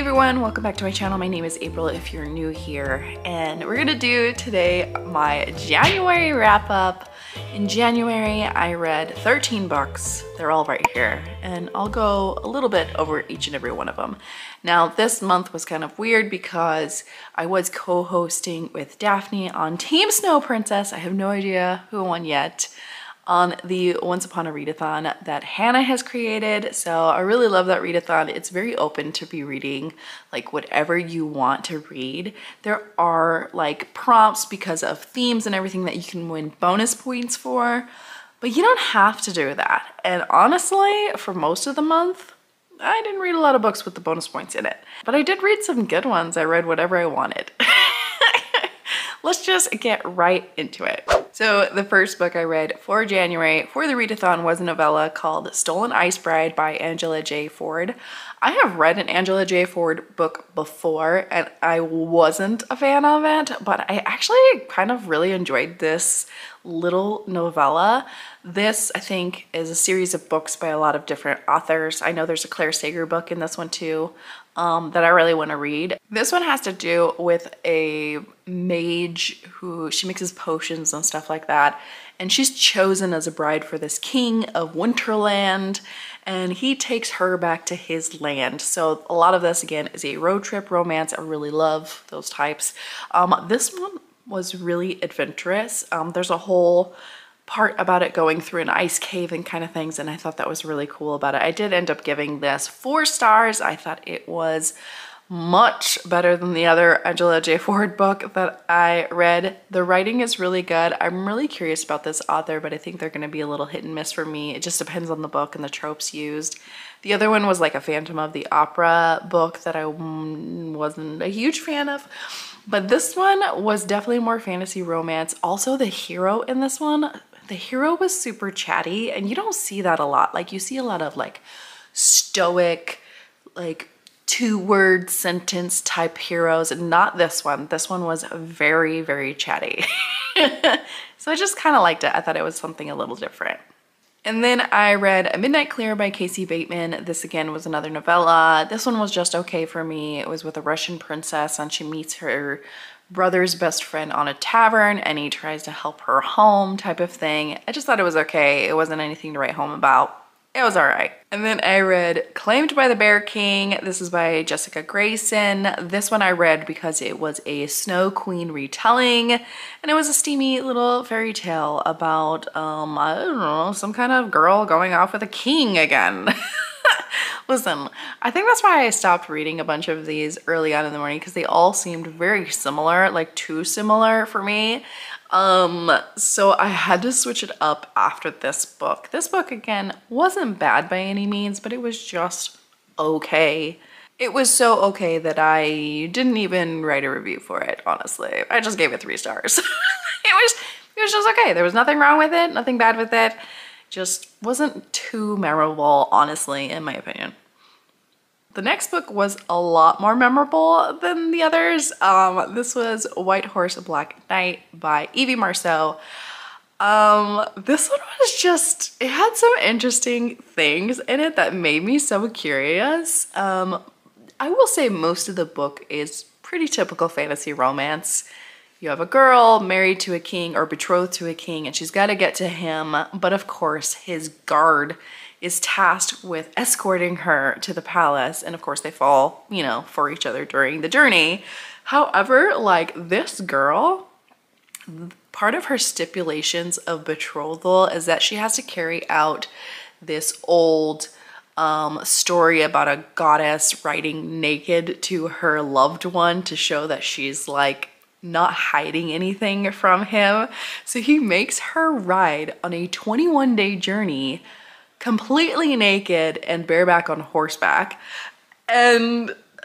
everyone, welcome back to my channel. My name is April if you're new here and we're gonna do today my January wrap up. In January I read 13 books, they're all right here and I'll go a little bit over each and every one of them. Now this month was kind of weird because I was co-hosting with Daphne on Team Snow Princess. I have no idea who won yet on the Once Upon a Readathon that Hannah has created. So I really love that readathon. It's very open to be reading like whatever you want to read. There are like prompts because of themes and everything that you can win bonus points for, but you don't have to do that. And honestly, for most of the month, I didn't read a lot of books with the bonus points in it, but I did read some good ones. I read whatever I wanted. Let's just get right into it. So the first book I read for January for the readathon was a novella called Stolen Ice Bride by Angela J. Ford. I have read an Angela J. Ford book before and I wasn't a fan of it, but I actually kind of really enjoyed this little novella. This, I think, is a series of books by a lot of different authors. I know there's a Clare Sager book in this one too um, that I really want to read. This one has to do with a mage who she mixes potions and stuff like that. And she's chosen as a bride for this king of Winterland and he takes her back to his land. So a lot of this again is a road trip romance. I really love those types. Um, this one was really adventurous. Um, there's a whole part about it going through an ice cave and kind of things and I thought that was really cool about it. I did end up giving this four stars. I thought it was much better than the other Angela J. Ford book that I read. The writing is really good. I'm really curious about this author, but I think they're going to be a little hit and miss for me. It just depends on the book and the tropes used. The other one was like a Phantom of the Opera book that I wasn't a huge fan of. But this one was definitely more fantasy romance. Also, the hero in this one the hero was super chatty and you don't see that a lot. Like you see a lot of like stoic, like two word sentence type heroes and not this one. This one was very, very chatty. so I just kind of liked it. I thought it was something a little different. And then I read A Midnight Clear by K. C. Bateman. This again was another novella. This one was just okay for me. It was with a Russian princess and she meets her brother's best friend on a tavern and he tries to help her home type of thing. I just thought it was okay. It wasn't anything to write home about. It was all right. And then I read Claimed by the Bear King. This is by Jessica Grayson. This one I read because it was a Snow Queen retelling and it was a steamy little fairy tale about, um, I don't know, some kind of girl going off with a king again. Listen, I think that's why I stopped reading a bunch of these early on in the morning because they all seemed very similar, like too similar for me. Um, so I had to switch it up after this book. This book, again, wasn't bad by any means, but it was just okay. It was so okay that I didn't even write a review for it, honestly. I just gave it three stars. it was it was just okay. There was nothing wrong with it, nothing bad with it. Just wasn't too memorable, honestly, in my opinion. The next book was a lot more memorable than the others. Um, this was White Horse Black Knight by Evie Marceau. Um, this one was just, it had some interesting things in it that made me so curious. Um, I will say most of the book is pretty typical fantasy romance. You have a girl married to a king or betrothed to a king and she's got to get to him. But of course, his guard is tasked with escorting her to the palace. And of course they fall, you know, for each other during the journey. However, like this girl, part of her stipulations of betrothal is that she has to carry out this old um, story about a goddess riding naked to her loved one to show that she's like not hiding anything from him. So he makes her ride on a 21 day journey completely naked and bareback on horseback. And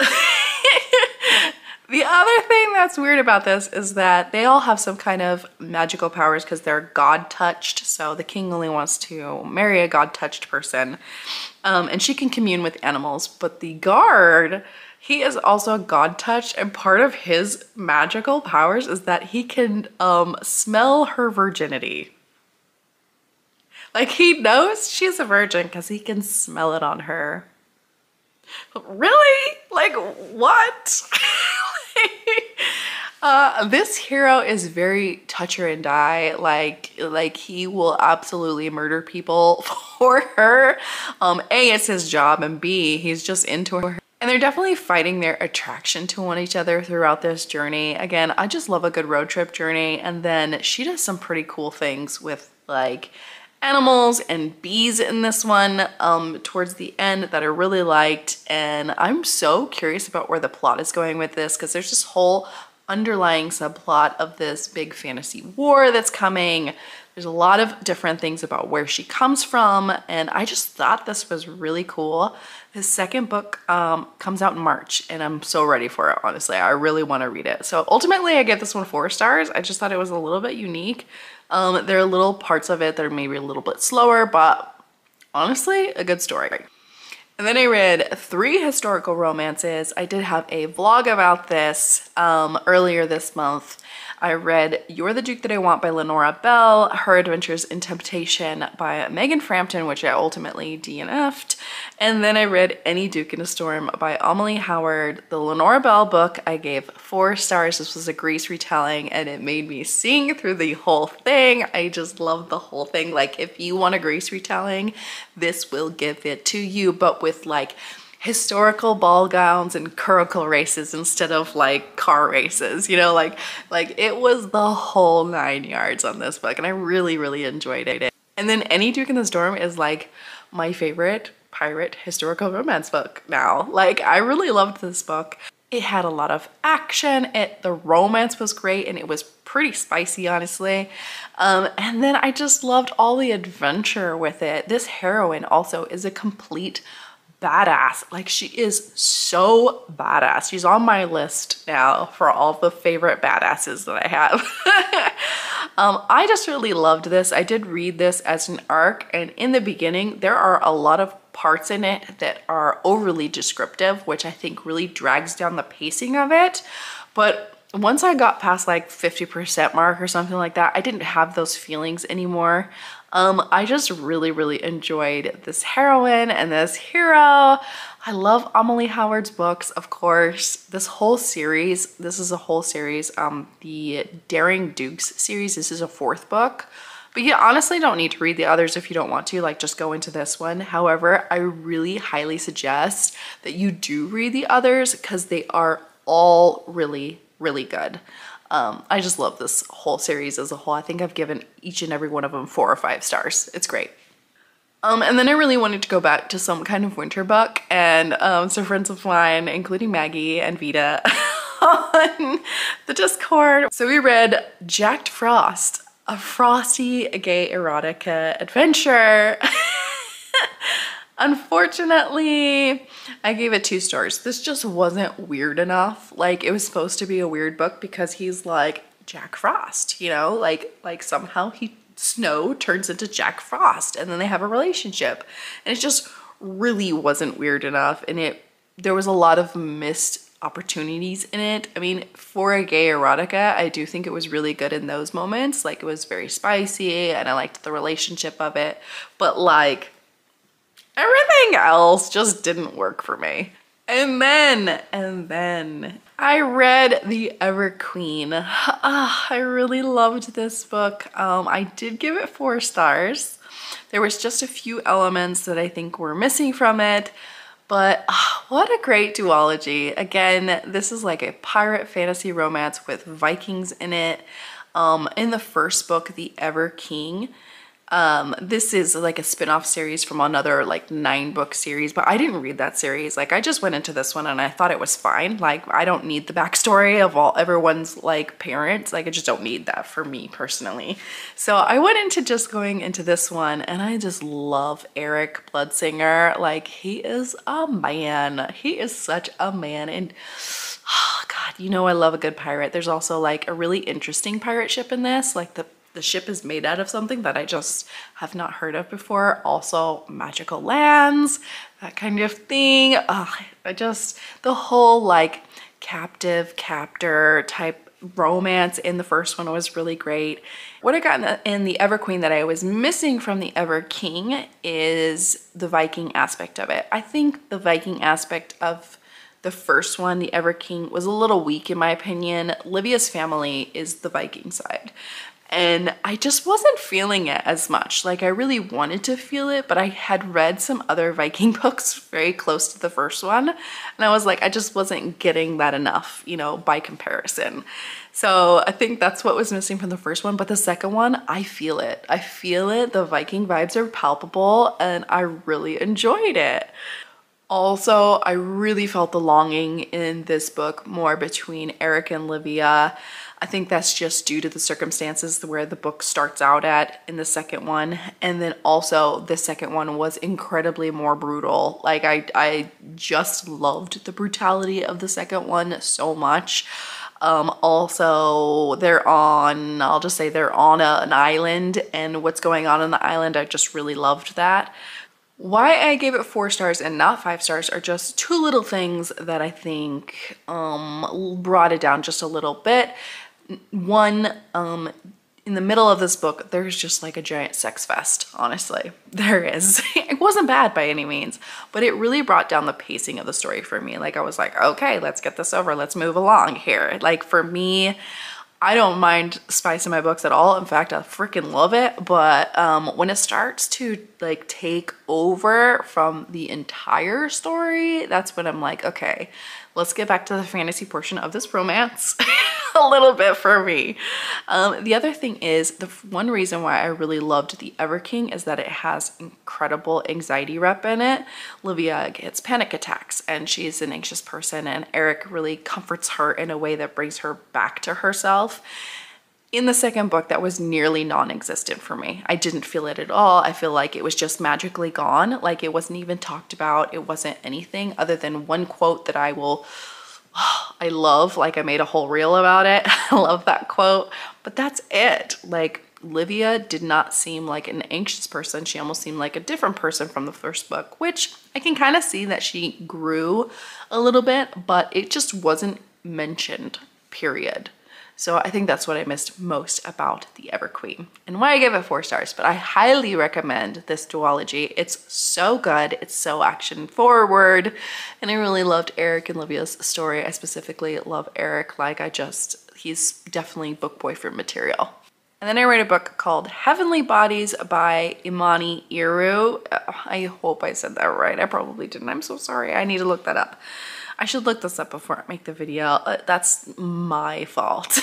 the other thing that's weird about this is that they all have some kind of magical powers because they're god touched. So the king only wants to marry a god touched person. Um, and she can commune with animals, but the guard, he is also a god touch and part of his magical powers is that he can um, smell her virginity. Like he knows she's a virgin because he can smell it on her. really? Like what? Uh, this hero is very toucher and die. Like, like he will absolutely murder people for her. Um, A, it's his job, and B, he's just into her. And they're definitely fighting their attraction to one each other throughout this journey. Again, I just love a good road trip journey. And then she does some pretty cool things with like animals and bees in this one um, towards the end that I really liked. And I'm so curious about where the plot is going with this because there's this whole underlying subplot of this big fantasy war that's coming. There's a lot of different things about where she comes from, and I just thought this was really cool. His second book um, comes out in March, and I'm so ready for it, honestly. I really want to read it. So ultimately, I get this one four stars. I just thought it was a little bit unique. Um, there are little parts of it that are maybe a little bit slower, but honestly, a good story. And then I read three historical romances. I did have a vlog about this um, earlier this month. I read You're the Duke That I Want by Lenora Bell, Her Adventures in Temptation by Megan Frampton, which I ultimately DNF'd. And then I read Any Duke in a Storm by Amalie Howard. The Lenora Bell book I gave four stars. This was a Grease retelling and it made me sing through the whole thing. I just love the whole thing. Like if you want a Grease retelling, this will give it to you, but with like historical ball gowns and curricle races instead of like car races you know like like it was the whole nine yards on this book and I really really enjoyed it. And then Any Duke in the Storm is like my favorite pirate historical romance book now. Like I really loved this book. It had a lot of action. It the romance was great and it was pretty spicy honestly. Um, and then I just loved all the adventure with it. This heroine also is a complete badass. Like she is so badass. She's on my list now for all the favorite badasses that I have. um, I just really loved this. I did read this as an arc and in the beginning there are a lot of parts in it that are overly descriptive, which I think really drags down the pacing of it. But once I got past like 50% mark or something like that, I didn't have those feelings anymore. Um, I just really, really enjoyed this heroine and this hero. I love Amalie Howard's books, of course. This whole series, this is a whole series, um, the Daring Dukes series, this is a fourth book. But you honestly don't need to read the others if you don't want to, like just go into this one. However, I really highly suggest that you do read the others because they are all really, really good. Um, I just love this whole series as a whole. I think I've given each and every one of them four or five stars. It's great. Um, and then I really wanted to go back to some kind of winter book and um, some friends of mine, including Maggie and Vita, on the Discord. So we read Jacked Frost, a frosty gay erotica adventure. Unfortunately, I gave it two stars. This just wasn't weird enough. Like it was supposed to be a weird book because he's like Jack Frost, you know, like like somehow he Snow turns into Jack Frost and then they have a relationship. And it just really wasn't weird enough and it there was a lot of missed opportunities in it. I mean, for a gay erotica, I do think it was really good in those moments. Like it was very spicy and I liked the relationship of it. But like Everything else just didn't work for me. And then, and then I read The Ever Queen. Ah, I really loved this book. Um, I did give it four stars. There was just a few elements that I think were missing from it, but ah, what a great duology. Again, this is like a pirate fantasy romance with Vikings in it. Um, in the first book, The Ever King, um, this is like a spin-off series from another like nine book series, but I didn't read that series. Like I just went into this one and I thought it was fine. Like I don't need the backstory of all everyone's like parents. Like I just don't need that for me personally. So I went into just going into this one and I just love Erik Bloodsinger. Like he is a man. He is such a man and oh God, you know I love a good pirate. There's also like a really interesting pirate ship in this. Like the the ship is made out of something that I just have not heard of before. Also magical lands, that kind of thing. Ugh, I just, the whole like captive captor type romance in the first one was really great. What I got in the, in the Ever Queen that I was missing from the Ever King is the Viking aspect of it. I think the Viking aspect of the first one, the Ever King, was a little weak in my opinion. Livia's family is the Viking side and I just wasn't feeling it as much. Like I really wanted to feel it, but I had read some other Viking books very close to the first one. And I was like, I just wasn't getting that enough, you know, by comparison. So I think that's what was missing from the first one. But the second one, I feel it. I feel it. The Viking vibes are palpable and I really enjoyed it. Also, I really felt the longing in this book more between Erik and Livia. I think that's just due to the circumstances where the book starts out at in the second one. And then also the second one was incredibly more brutal. Like I, I just loved the brutality of the second one so much. Um, also, they're on, I'll just say they're on a, an island and what's going on on the island, I just really loved that. Why I gave it four stars and not five stars are just two little things that I think um, brought it down just a little bit. One, um, in the middle of this book, there's just like a giant sex fest, honestly. There is. it wasn't bad by any means, but it really brought down the pacing of the story for me. Like I was like, okay, let's get this over. Let's move along here. Like for me, I don't mind spice in my books at all. In fact, I freaking love it. But um, when it starts to like take over from the entire story, that's when I'm like, okay, let's get back to the fantasy portion of this romance a little bit for me. Um, the other thing is the one reason why I really loved the Ever King is that it has incredible anxiety rep in it. Livia gets panic attacks and she's an anxious person and Erik really comforts her in a way that brings her back to herself. In the second book that was nearly non-existent for me. I didn't feel it at all. I feel like it was just magically gone. Like it wasn't even talked about. It wasn't anything other than one quote that i will i love like i made a whole reel about it. I love that quote. But that's it. Like livia did not seem like an anxious person. She almost seemed like a different person from the first book which i can kind of see that she grew a little bit but it just wasn't mentioned period so I think that's what I missed most about the Ever Queen and why I gave it four stars. But I highly recommend this duology. It's so good. It's so action forward. And I really loved Erik and Livia's story. I specifically love Erik. Like I just, he's definitely book boyfriend material. And then I read a book called Heavenly Bodies by Imani Erriu. Uh, I hope I said that right. I probably didn't. I'm so sorry. I need to look that up. I should look this up before I make the video. Uh, that's my fault.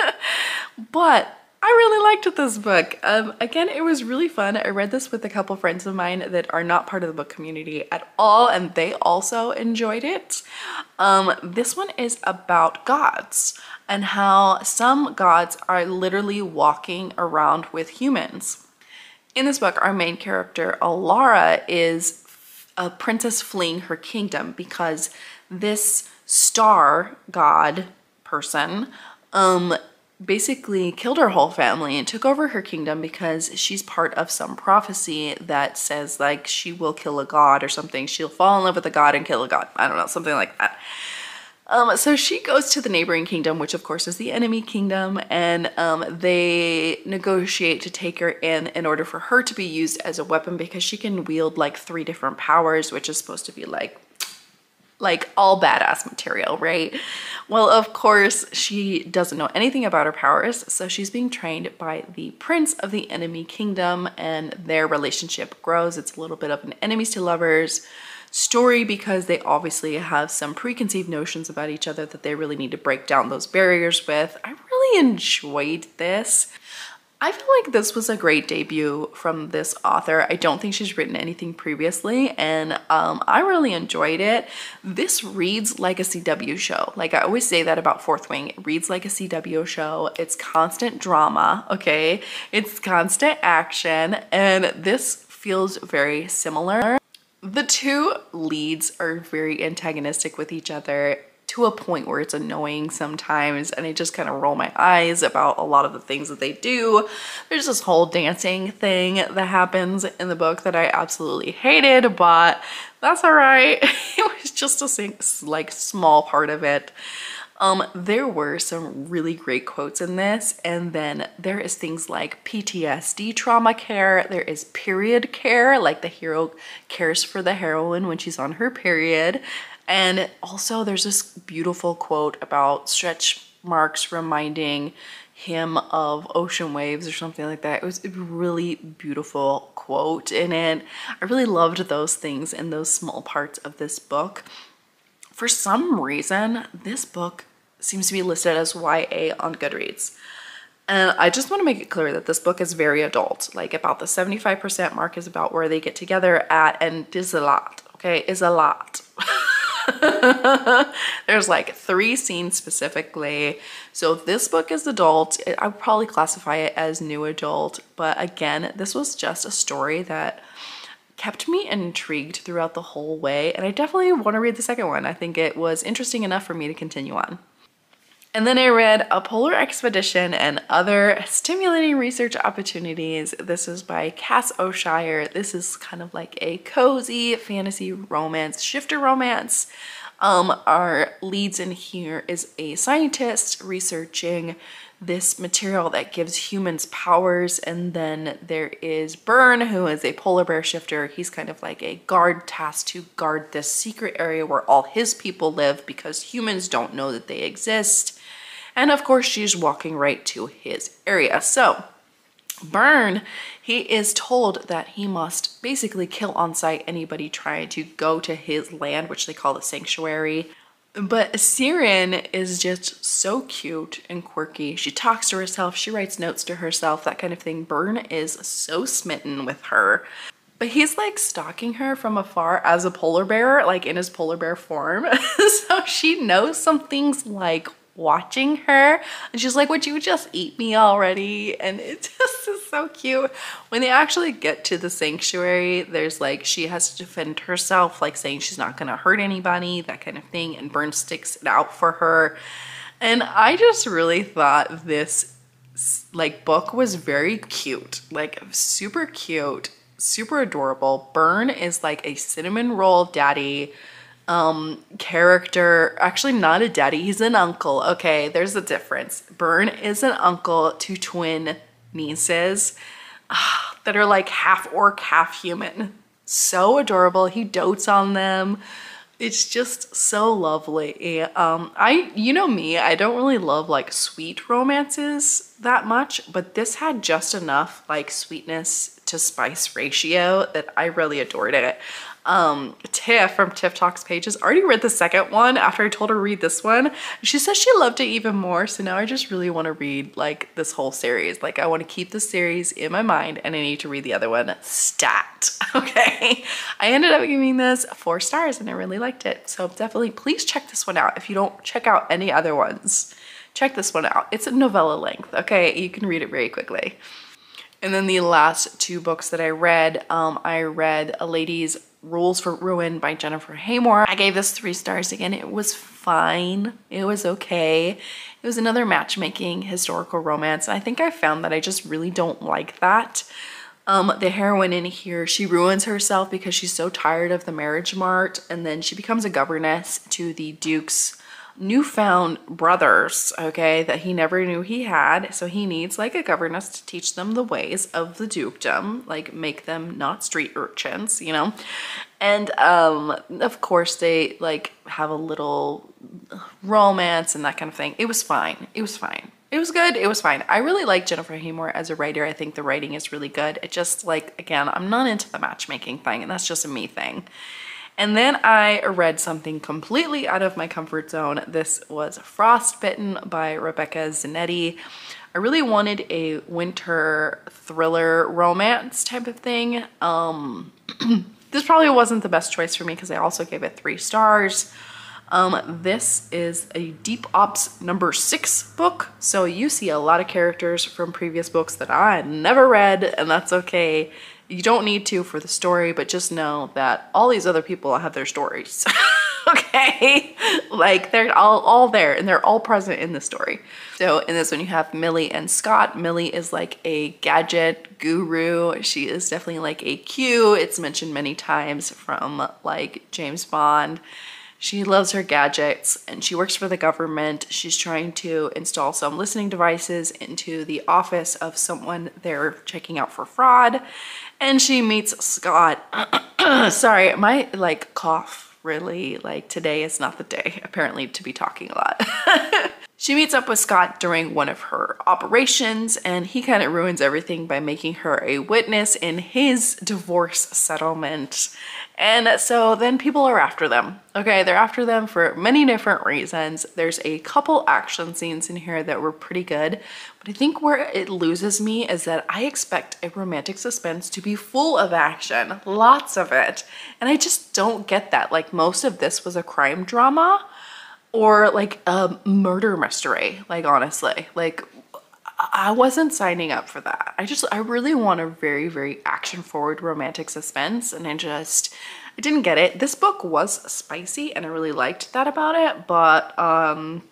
but I really liked this book. Um, again, it was really fun. I read this with a couple friends of mine that are not part of the book community at all, and they also enjoyed it. Um, this one is about gods and how some gods are literally walking around with humans. In this book, our main character, Alara, is a princess fleeing her kingdom because this star god person um basically killed her whole family and took over her kingdom because she's part of some prophecy that says like she will kill a god or something. She'll fall in love with a god and kill a god. I don't know something like that um, so she goes to the neighboring kingdom, which of course is the enemy kingdom, and um, they negotiate to take her in in order for her to be used as a weapon because she can wield like three different powers, which is supposed to be like like all badass material, right? Well, of course, she doesn't know anything about her powers, so she's being trained by the prince of the enemy kingdom, and their relationship grows. It's a little bit of an enemies to lovers story because they obviously have some preconceived notions about each other that they really need to break down those barriers with. I really enjoyed this. I feel like this was a great debut from this author. I don't think she's written anything previously and um, I really enjoyed it. This reads like a CW show. Like I always say that about Fourth Wing. It reads like a CW show. It's constant drama, okay? It's constant action and this feels very similar. The two leads are very antagonistic with each other to a point where it's annoying sometimes and I just kind of roll my eyes about a lot of the things that they do. There's this whole dancing thing that happens in the book that I absolutely hated, but that's all right. it was just a like small part of it. Um, there were some really great quotes in this, and then there is things like PTSD trauma care, there is period care, like the hero cares for the heroine when she's on her period, and also there's this beautiful quote about stretch marks reminding him of ocean waves or something like that. It was a really beautiful quote in it. I really loved those things and those small parts of this book. For some reason, this book seems to be listed as YA on Goodreads. And I just want to make it clear that this book is very adult. Like about the 75% mark is about where they get together at and is a lot, okay? Is a lot. There's like three scenes specifically. So this book is adult. I would probably classify it as new adult. But again, this was just a story that kept me intrigued throughout the whole way. And I definitely want to read the second one. I think it was interesting enough for me to continue on. And then I read A Polar Expedition and Other Stimulating Research Opportunities. This is by Kass O'Shire. This is kind of like a cozy fantasy romance, shifter romance. Um, our leads in here is a scientist researching this material that gives humans powers and then there is Burn who is a polar bear shifter. He's kind of like a guard tasked to guard this secret area where all his people live because humans don't know that they exist. And of course, she's walking right to his area. So Burn, he is told that he must basically kill on sight anybody trying to go to his land, which they call the sanctuary. But Siren is just so cute and quirky. She talks to herself, she writes notes to herself, that kind of thing. Burn is so smitten with her. But he's like stalking her from afar as a polar bear, like in his polar bear form. so she knows some things like watching her. And she's like would you just eat me already? And it just is so cute. When they actually get to the sanctuary there's like she has to defend herself like saying she's not gonna hurt anybody that kind of thing and burn sticks it out for her. And i just really thought this like book was very cute like super cute super adorable. Burn is like a cinnamon roll daddy um, character, actually not a daddy, he's an uncle. Okay, there's a difference. Burn is an uncle to twin nieces uh, that are like half orc, half human. So adorable. He dotes on them. It's just so lovely. Um, I, you know me, I don't really love like sweet romances that much, but this had just enough like sweetness to spice ratio that I really adored it um, Tiff from Tiff Talks Pages already read the second one after I told her to read this one. She says she loved it even more. So now I just really want to read like this whole series. Like I want to keep the series in my mind and I need to read the other one stat. Okay. I ended up giving this four stars and I really liked it. So definitely please check this one out. If you don't check out any other ones, check this one out. It's a novella length. Okay. You can read it very quickly. And then the last two books that I read, um, I read A Lady's Rules for Ruin by Jennifer Haymore. I gave this three stars again. It was fine. It was okay. It was another matchmaking historical romance. I think I found that I just really don't like that. Um, the heroine in here, she ruins herself because she's so tired of the marriage mart and then she becomes a governess to the Duke's newfound brothers, okay, that he never knew he had. So he needs like a governess to teach them the ways of the dukedom, like make them not street urchins, you know? And um, of course they like have a little romance and that kind of thing. It was fine. It was fine. It was good. It was fine. I really like Jennifer Haymore as a writer. I think the writing is really good. It just like, again, I'm not into the matchmaking thing and that's just a me thing. And then I read something completely out of my comfort zone. This was Frostbitten by Rebecca Zanetti. I really wanted a winter thriller romance type of thing. Um, this probably wasn't the best choice for me because I also gave it three stars. Um, this is a Deep Ops number six book. So you see a lot of characters from previous books that I never read and that's okay. You don't need to for the story, but just know that all these other people have their stories. okay? Like they're all, all there and they're all present in the story. So in this one you have Millie and Scott. Millie is like a gadget guru. She is definitely like a Q. It's mentioned many times from like James Bond. She loves her gadgets and she works for the government. She's trying to install some listening devices into the office of someone they're checking out for fraud. And she meets Scott. Sorry, my like cough really like today is not the day apparently to be talking a lot. She meets up with Scott during one of her operations and he kind of ruins everything by making her a witness in his divorce settlement. And so then people are after them. Okay, they're after them for many different reasons. There's a couple action scenes in here that were pretty good, but I think where it loses me is that I expect a romantic suspense to be full of action, lots of it. And I just don't get that. Like most of this was a crime drama or like a murder mystery, like honestly. Like I wasn't signing up for that. I just, I really want a very, very action forward romantic suspense and I just, I didn't get it. This book was spicy and I really liked that about it, but, um,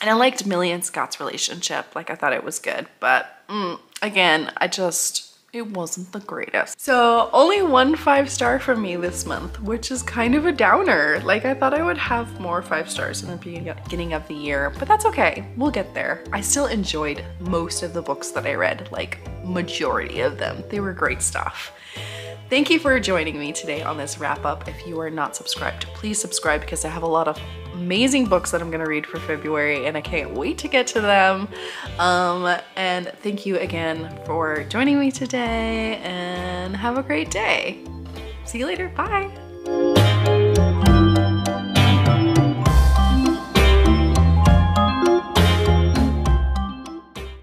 and I liked Millie and Scott's relationship. Like I thought it was good, but mm, again, I just, it wasn't the greatest. So only one five star from me this month, which is kind of a downer. Like I thought I would have more five stars in the beginning of the year, but that's okay. We'll get there. I still enjoyed most of the books that I read, like majority of them. They were great stuff. Thank you for joining me today on this wrap up. If you are not subscribed, please subscribe because I have a lot of amazing books that I'm gonna read for February and I can't wait to get to them. Um, and thank you again for joining me today and have a great day. See you later, bye.